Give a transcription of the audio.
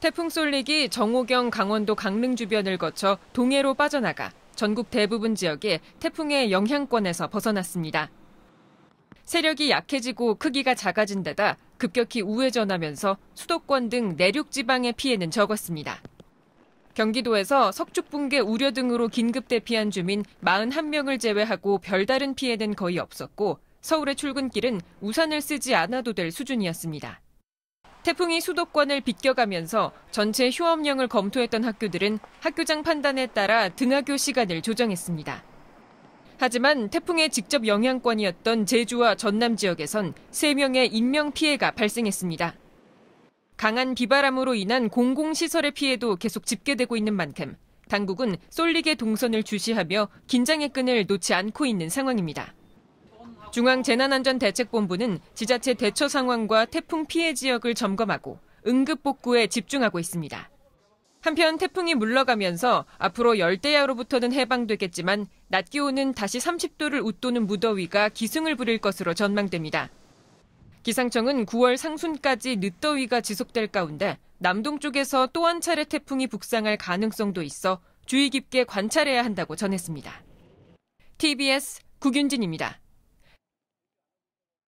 태풍 쏠릭이 정호경 강원도 강릉 주변을 거쳐 동해로 빠져나가 전국 대부분 지역에 태풍의 영향권에서 벗어났습니다. 세력이 약해지고 크기가 작아진 데다 급격히 우회전하면서 수도권 등 내륙 지방의 피해는 적었습니다. 경기도에서 석축 붕괴 우려 등으로 긴급 대피한 주민 41명을 제외하고 별다른 피해는 거의 없었고 서울의 출근길은 우산을 쓰지 않아도 될 수준이었습니다. 태풍이 수도권을 비껴가면서 전체 휴업령을 검토했던 학교들은 학교장 판단에 따라 등하교 시간을 조정했습니다. 하지만 태풍의 직접 영향권이었던 제주와 전남 지역에선 3명의 인명 피해가 발생했습니다. 강한 비바람으로 인한 공공시설의 피해도 계속 집계되고 있는 만큼 당국은 쏠릭의 동선을 주시하며 긴장의 끈을 놓지 않고 있는 상황입니다. 중앙재난안전대책본부는 지자체 대처 상황과 태풍 피해 지역을 점검하고 응급 복구에 집중하고 있습니다. 한편 태풍이 물러가면서 앞으로 열대야로부터는 해방되겠지만 낮 기온은 다시 30도를 웃도는 무더위가 기승을 부릴 것으로 전망됩니다. 기상청은 9월 상순까지 늦더위가 지속될 가운데 남동쪽에서 또 한 차례 태풍이 북상할 가능성도 있어 주의 깊게 관찰해야 한다고 전했습니다. TBS 구균진입니다.